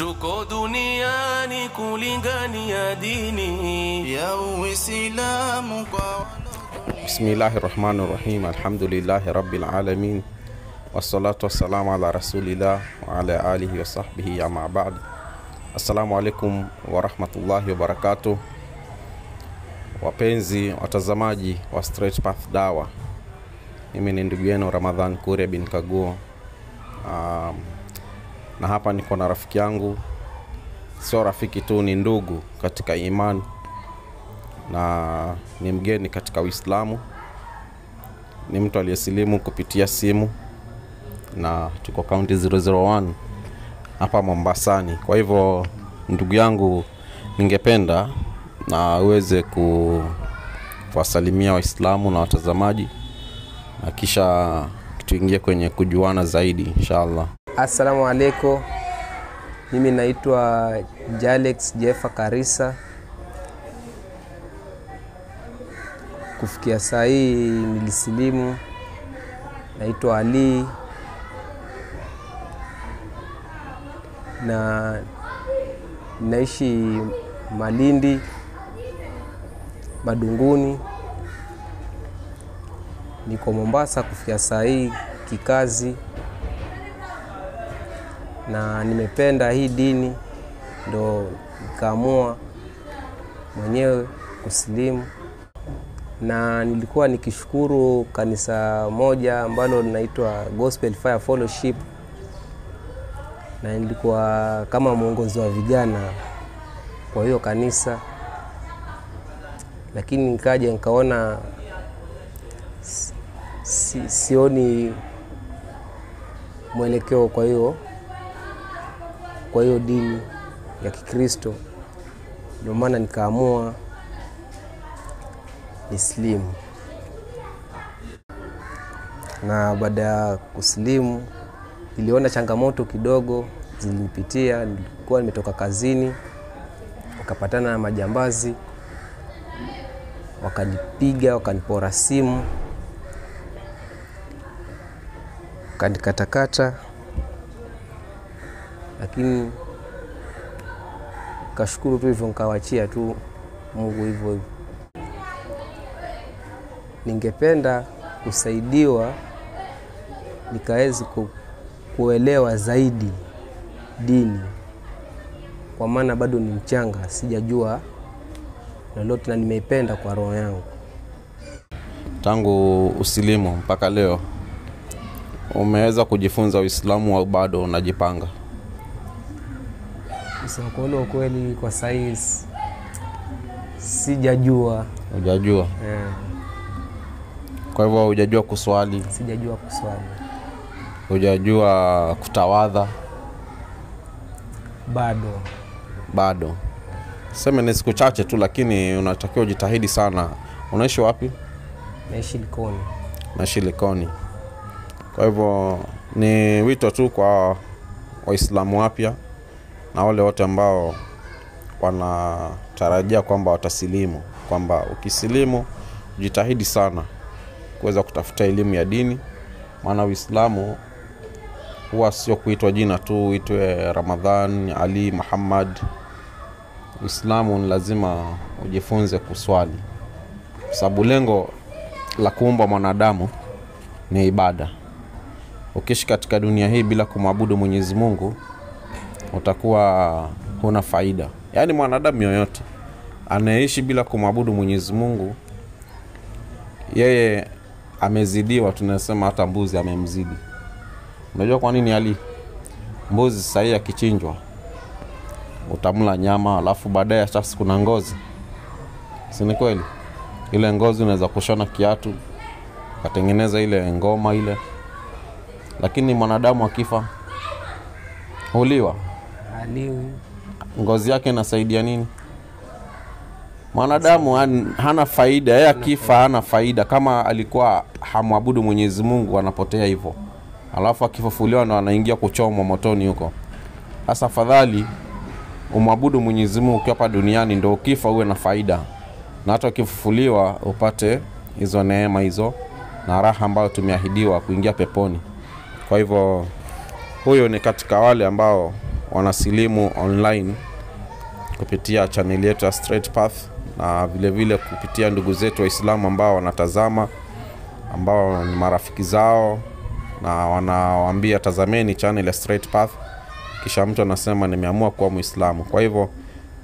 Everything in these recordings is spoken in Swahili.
tuko duniani kulingania dini ya Uislamu kwa Bismillahi rahmani rahim, alhamdulillahi rabbil alamin, wassalatu wassalamu ala rasulillah wa ala alihi wa sahbihi, ama ba'd. Assalamu alaikum warahmatullahi wabarakatuh. Wapenzi watazamaji wa Straight Path Dawa, mimi ni ndugu yenu Ramadhan Kuria bin Kaguo. Um, na hapa niko na rafiki yangu, sio rafiki tu, ni ndugu katika imani na ni mgeni katika Uislamu. Ni mtu aliyesilimu kupitia simu na tuko kaunti 001 hapa Mombasani. Kwa hivyo ndugu yangu, ningependa na uweze ku kuwasalimia Waislamu na watazamaji na kisha tuingie kwenye kujuana zaidi inshallah. Assalamu alaikum. Mimi naitwa Jalex Jefa Karisa. Kufikia saa hii nilisilimu. Naitwa Ali na naishi Malindi Madunguni. Niko Mombasa kufikia saa hii kikazi na nimependa hii dini, ndo nikaamua mwenyewe kusilimu, na nilikuwa nikishukuru kanisa moja ambalo linaitwa Gospel Fire Fellowship, na nilikuwa kama mwongozi wa vijana kwa hiyo kanisa, lakini nikaja nikaona si, sioni mwelekeo kwa hiyo kwa hiyo dini ya Kikristo, ndio maana nikaamua nislimu. Na baada ya kusilimu, niliona changamoto kidogo zilinipitia. Nilikuwa nimetoka kazini, nikapatana na majambazi, wakanipiga, wakanipora simu, wakanikatakata lakini kashukuru tu hivyo, nkawachia tu Mungu hivyo hivyo. Ningependa kusaidiwa nikawezi ku, kuelewa zaidi dini, kwa maana bado ni mchanga, sijajua lolote na nimeipenda kwa roho yangu. Tangu usilimu mpaka leo umeweza kujifunza Uislamu au bado unajipanga? Kusema kwa ule ukweli, kwa sahii sijajua Hujajua? Yeah. Kwa hivyo hujajua kuswali, sijajua kuswali hujajua kutawadha bado. bado. Seme ni siku chache tu, lakini unatakiwa ujitahidi sana. Unaishi wapi? Naishi Likoni. Naishi Likoni. Kwa hivyo ni wito tu kwa Waislamu wapya na wale wote ambao wanatarajia kwamba watasilimu, kwamba ukisilimu jitahidi sana kuweza kutafuta elimu ya dini, maana Uislamu huwa sio kuitwa jina tu, uitwe Ramadhan, Ali, Muhammad. Uislamu ni lazima ujifunze kuswali, kwa sababu lengo la kuumba mwanadamu ni ibada. Ukiishi katika dunia hii bila kumwabudu Mwenyezi Mungu utakuwa huna faida. Yaani mwanadamu yoyote anayeishi bila kumwabudu Mwenyezi Mungu, yeye amezidiwa, tunasema hata mbuzi amemzidi. Unajua kwa nini Ali? Mbuzi sahii akichinjwa utamla nyama, alafu baadaye sasa kuna ngozi, sini kweli? Ile ngozi unaweza kushona kiatu ukatengeneza ile ngoma ile, lakini mwanadamu akifa huliwa Aliwi ngozi yake inasaidia nini? Mwanadamu han- hana faida, yeye akifa hana faida. Kama alikuwa hamwabudu Mwenyezi Mungu anapotea hivyo, alafu akifufuliwa ndo anaingia kuchomwa motoni huko. Sasa afadhali umwabudu Mwenyezi Mungu ukiwa hapa duniani, ndo ukifa uwe na faida, na hata ukifufuliwa upate hizo neema hizo na raha ambayo tumeahidiwa kuingia peponi. Kwa hivyo huyo ni katika wale ambao wanasilimu online kupitia chaneli yetu ya Straight Path na vilevile vile kupitia ndugu zetu Waislamu ambao wanatazama ambao ni marafiki zao na wanawaambia tazameni channel ya Straight Path, kisha mtu anasema nimeamua kuwa Muislamu. Kwa hivyo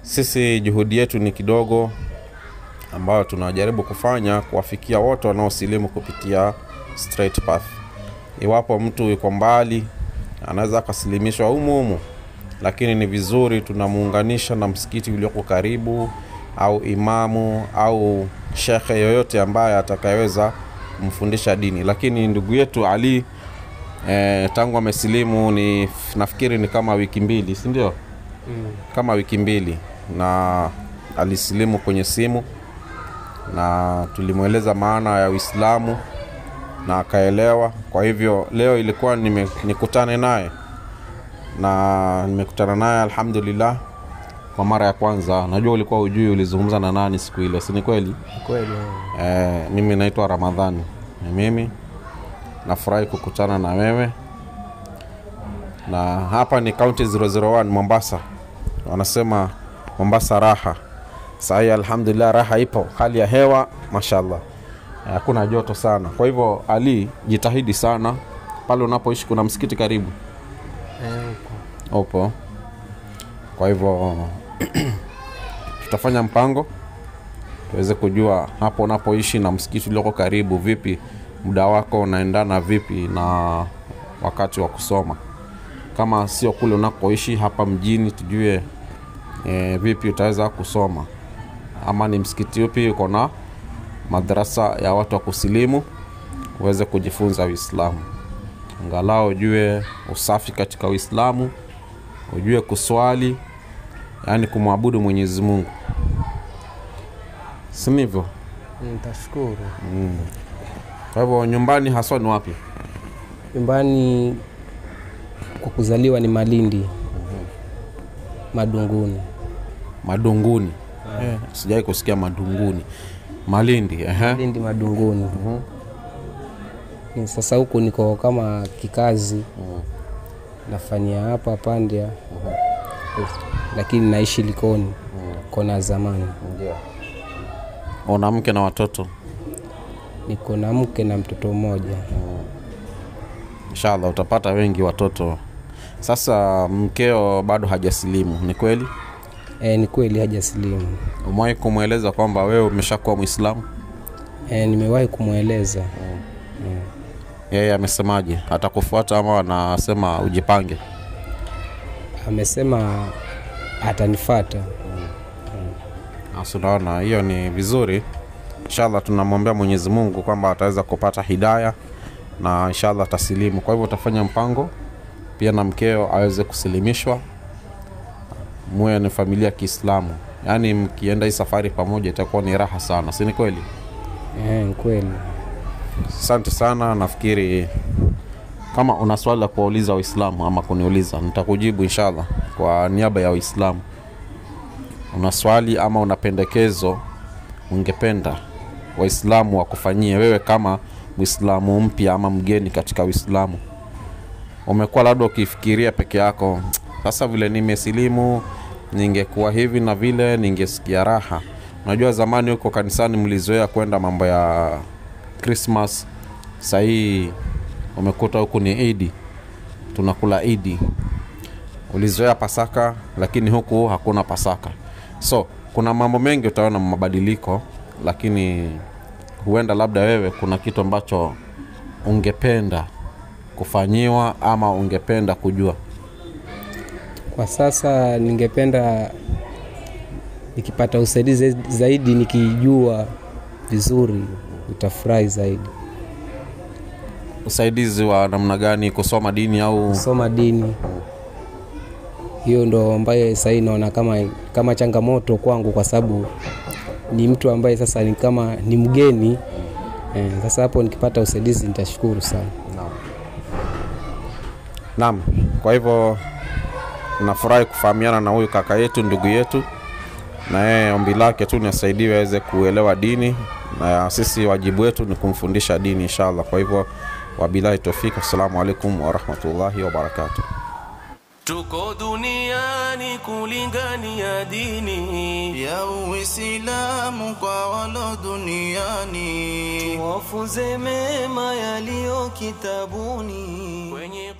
sisi juhudi yetu ni kidogo ambayo tunajaribu kufanya kuwafikia wote wanaosilimu kupitia Straight Path. Iwapo mtu yuko mbali, anaweza akasilimishwa humu humu, lakini ni vizuri tunamuunganisha na msikiti ulioko karibu au imamu au shekhe yoyote ambaye atakayeweza kumfundisha dini. Lakini ndugu yetu Ali eh, tangu amesilimu ni nafikiri ni kama wiki mbili, si ndio? mm. Kama wiki mbili, na alisilimu kwenye simu na tulimweleza maana ya Uislamu na akaelewa. Kwa hivyo leo ilikuwa nime, nikutane naye na nimekutana naye alhamdulillah kwa mara ya kwanza. Najua ulikuwa ujui ulizungumza na nani siku ile, si ni kweli? Kweli Eh, mimi naitwa Ramadhani. Ni mimi nafurahi kukutana na wewe, na hapa ni kaunti 001 Mombasa. Wanasema Mombasa raha. Sahii alhamdulillah raha ipo, hali ya hewa mashallah, Eh, hakuna joto sana. Kwa hivyo Ali, jitahidi sana pale unapoishi. Kuna msikiti karibu? Upo. Kwa hivyo tutafanya mpango tuweze kujua hapo unapoishi na msikiti ulioko karibu vipi, muda wako unaendana vipi na wakati wa kusoma. Kama sio kule unakoishi hapa mjini, tujue e, vipi utaweza kusoma, ama ni msikiti upi uko na madarasa ya watu wa kusilimu, uweze kujifunza Uislamu, angalau ujue usafi katika Uislamu, ujue kuswali, yaani kumwabudu Mwenyezi Mungu, sinivyo ntashukuru Nitashukuru. Kwa hivyo nyumbani haswa ni wapi? Nyumbani kwa kuzaliwa ni Malindi, Madunguni. Madunguni. Eh, sijawai kusikia Madunguni. Malindi, uh -huh. Malindi, Madunguni. mm-hmm. Sasa huku niko kama kikazi nafanyia hapa Pandya, lakini naishi Likoni, kona zamani. zamani. Una mke na watoto? Niko na mke na mtoto mmoja. Inshallah utapata wengi watoto. Sasa mkeo bado hajasilimu, ni kweli? E, ni kweli hajasilimu. Umewahi kumweleza kwamba wewe umeshakuwa Mwislamu? E, nimewahi kumweleza Yeye amesemaje? Atakufuata ama anasema ujipange? amesema atanifuata. Basi unaona hiyo ni vizuri. Inshallah tunamwombea Mwenyezi Mungu kwamba ataweza kupata hidaya na inshallah tasilimu. Kwa hivyo utafanya mpango pia na mkeo aweze kusilimishwa, muwe ni familia ya Kiislamu, yaani mkienda hii safari pamoja itakuwa ni raha sana, si ni kweli? Eh, kweli. Asante sana. Nafikiri kama una swali la kuwauliza Waislamu ama kuniuliza, nitakujibu inshallah kwa niaba ya Waislamu. Una swali ama una pendekezo ungependa Waislamu wakufanyie wewe kama Mwislamu mpya ama mgeni katika Uislamu, umekuwa labda ukifikiria peke yako, sasa vile nimesilimu, ningekuwa hivi na vile, ningesikia raha. Unajua zamani huko kanisani mlizoea kwenda mambo ya Christmas, sahii umekuta huku ni Idi, tunakula Idi. Ulizoea Pasaka, lakini huku hakuna Pasaka. So kuna mambo mengi utaona mabadiliko, lakini huenda labda wewe kuna kitu ambacho ungependa kufanyiwa ama ungependa kujua. Kwa sasa ningependa nikipata usaidizi zaidi, nikijua vizuri, nitafurahi zaidi. Usaidizi wa namna gani? Kusoma dini au kusoma dini, hiyo ndo ambayo sahii naona kama, kama changamoto kwangu, kwa sababu ni mtu ambaye sasa ni kama ni mgeni eh. Sasa hapo nikipata usaidizi nitashukuru sana. Naam, kwa hivyo nafurahi kufahamiana na huyu kaka yetu, ndugu yetu, na yeye ombi lake tu ni asaidiwe aweze kuelewa dini, na sisi wajibu wetu ni kumfundisha dini inshallah. Kwa hivyo wabillahi tofiki, assalamu alaikum warahmatullahi wabarakatuh. Tuko duniani kulingania dini ya Uislamu kwa walo duniani, tuwafunze mema yaliyo kitabuni kwenye